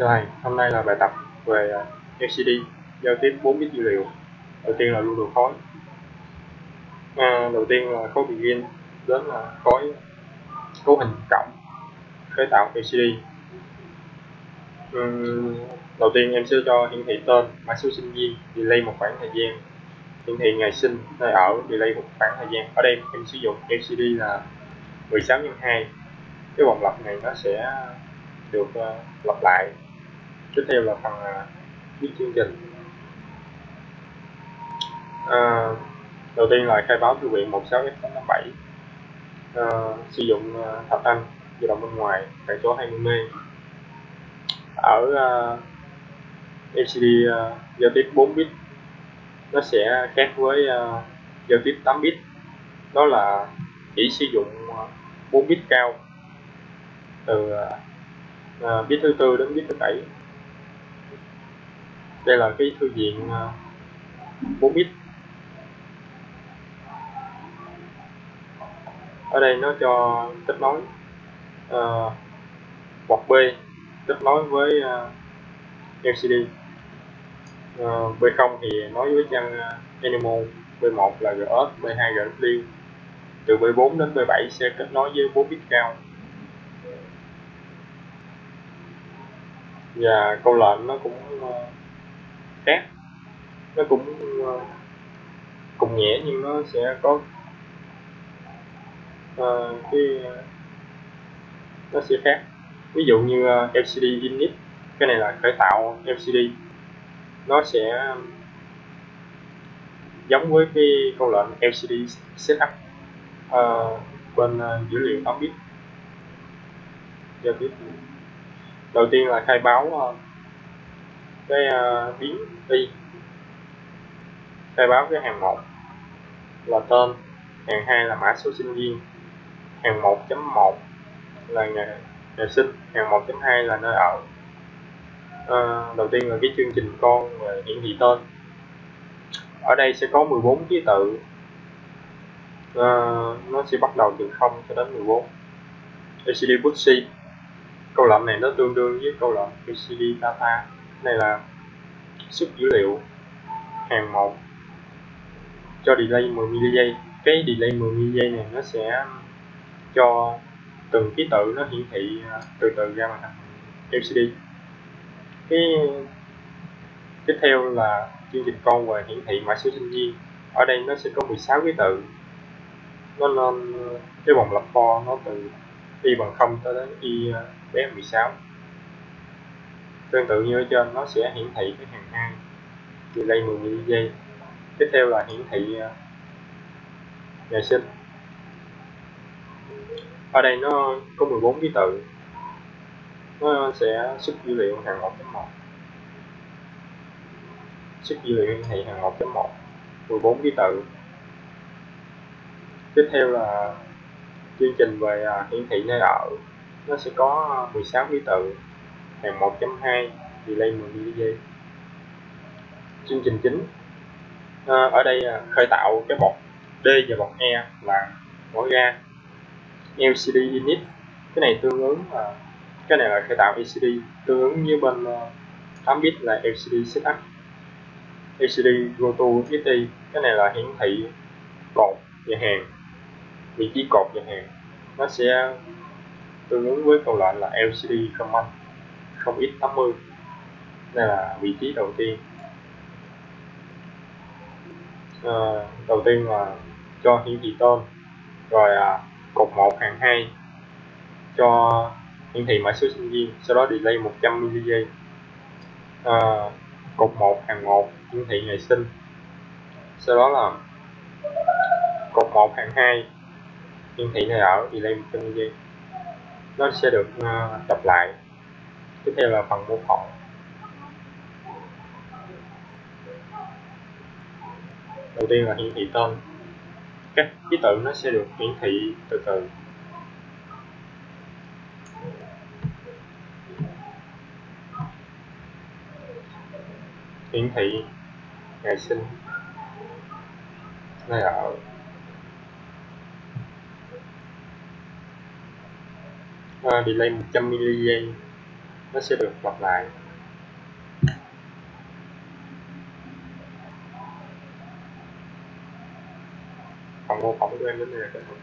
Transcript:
Rồi, hôm nay là bài tập về à, LCD giao tiếp 4 bit dữ liệu. Đầu tiên là lưu đồ khối. À, đầu tiên là khối begin đến là khối cấu hình cộng khởi tạo LCD. Uhm, đầu tiên em sẽ cho hiển thị tên, mã số sinh viên, delay một khoảng thời gian, hiển thị ngày sinh, nơi ở, delay một khoảng thời gian. Ở đây em sử dụng LCD là 16 x 2. Cái vòng lặp này nó sẽ được uh, lặp lại tiếp theo là phần à, viết chương trình. À, đầu tiên là khai báo thư viện 16F857 à, sử dụng à, uh, thập anh di động bên ngoài tại số 20 m ở à, uh, LCD uh, giao tiếp 4 bit nó sẽ khác với uh, giao tiếp 8 bit. Đó là chỉ sử dụng 4 bit cao từ uh, bit thứ tư đến bit thứ bảy đây là cái thư viện ờ, 4 bit ở đây nó cho kết nối ờ, uh, B kết nối với uh, LCD uh, B0 thì nói với trang uh, ờ, Animal B1 là GS B2 GSW từ B4 đến B7 sẽ kết nối với 4 bit cao. Và câu lệnh nó cũng uh, khác. Nó cũng ờ, uh, cùng nhẹ nhưng nó sẽ có uh, cái uh, nó sẽ khác. Ví dụ như uh, LCD init cái này là khởi tạo LCD nó sẽ giống với cái câu lệnh LCD setup uh, bên uh, dữ liệu 8 bit giao tiếp đầu tiên là khai báo uh, cái ờ, uh, biến y. Khai báo cái hàng một là tên hàng hai là mã số sinh viên hàng 1.1 là ngày, ngày sinh hàng 1.2 là nơi ở. À, đầu tiên là cái chương trình con về hiển thị tên. Ở đây sẽ có 14 ký tự. À, nó sẽ bắt đầu từ 0 cho đến 14 ACD Bootsy câu lệnh này nó tương đương với câu lệnh ACD Data này là xuất dữ liệu hàng một cho delay 10 ms cái delay 10 ms này nó sẽ cho từng ký tự nó hiển thị à, từ từ ra màn hình LCD cái, tiếp theo là chương trình con về hiển thị mã số sinh viên. Ở đây nó sẽ có 16 ký tự. Nó lên à, cái vòng lập for nó từ y bằng 0 tới đến y à, bé 16 tương tự như ở trên nó sẽ hiển thị cái hàng hai delay 10 mili giây tiếp theo là hiển thị ờ, uh, ngày sinh. Ở đây nó có 14 ký tự. Nó sẽ xuất dữ liệu hàng 1.1 xuất dữ liệu hiển thị hàng 1.1 14 ký tự. Tiếp theo là chương trình về à, hiển thị nơi ở. Nó sẽ có ờ, 16 ký tự hàng 1.2 delay 10 giây chương trình chính. À, ở đây à, khởi tạo cái bọc D và bọc E là mỗi ra LCD init. Cái này tương ứng là cái này là khởi tạo LCD tương ứng như bên à, 8 bit là LCD setup LCD go to XT cái này là hiển thị cột và hàng vị trí cột và hàng. Nó sẽ tương ứng với câu lệnh là LCD command. 0x80 đây là vị trí đầu tiên. À, đầu tiên là cho hiển thị tên rồi à, cột 1 hàng 2 cho hiển thị mã số sinh viên sau đó delay 100 mili giây à, ờ, cột 1 hàng 1 hiển thị ngày sinh. Sau đó là cột 1 hàng 2 hiển thị nơi ở delay 100 mili giây nó sẽ được ờ, uh, đọc lại tiếp theo là phần mô phỏng. Đầu tiên là hiển thị tên. Các ký tự nó sẽ được hiển thị từ từ. Hiển thị ngày sinh. Nơi ở. À, delay 100 ms nó sẽ được lặp lại. Phòng mô phỏng của em đến đây là kết thúc.